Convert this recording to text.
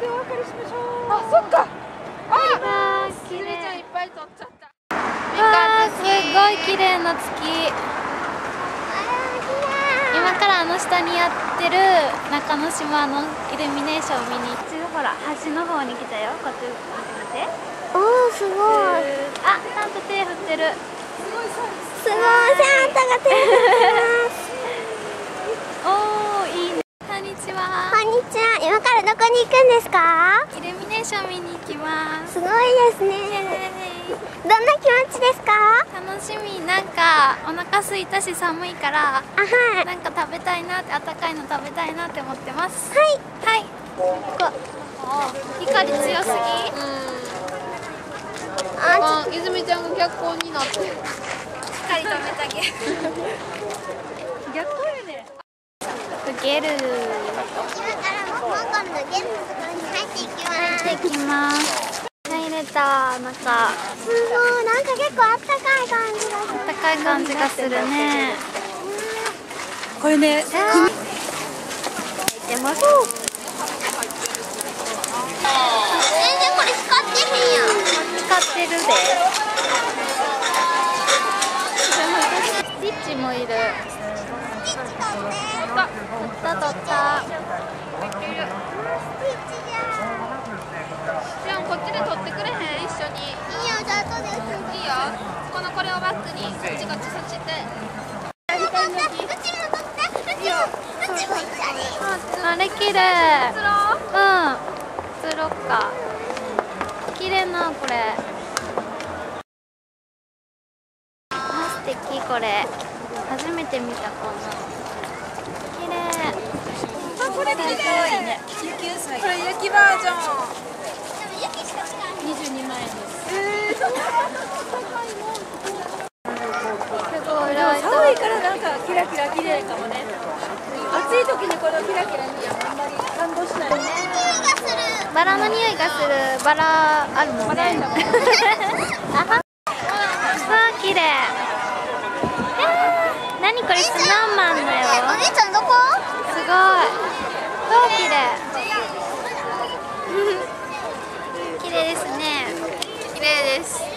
でお別れしましょう。あそっか。あー綺すみちゃん。い麗っぱい撮っちゃったわーすごい綺麗な月。今からあの下にやってる中之島のイルミネーションを見に。一応ほら端の方に来たよ。こっち見て。おーすごい。あちゃんと手振ってる。すごい。サンタが手を振って おーいいね。こんにちはどこに行くんですか？イルミネーション見に行きます。すごいですね。どんな気持ちですか？楽しみ。なんかお腹空いたし寒いからあはい。なんか食べたいなってあったかいの食べたいなって思ってます。はい。はい。こ光強すぎ。ああ泉ちゃんが逆光になって。光止めてあげる逆光よね。受ける今からもう今度ゲームのところに入っていきます入ってきます。入れたなんかすごいなんか結構あったかい感じがするあったかい感じがするね。これね入ってます。全然これ光ってへんやん。使ってるで。スティッチもいる。スティッチ取った取ったスティッチじゃじゃあこっちで撮ってくれへん一緒にんいいよじゃあ後でいいよこれをバックにこっちこっちそっちって。あれ綺麗ううん。釣ろっか。綺麗なこれ。あ素敵これ。初めて見たこんな。の綺麗。あこれ綺麗。ね19歳これ雪バージョン。22万円です。えー、い時にこれをキラキラ見てあんまり感動しないね。バラの匂いがする。バラあるもんねわあ綺麗。何これスノーマンだよ。お姉ちゃんどこ？すごい。超綺麗。綺麗ですね。綺麗です。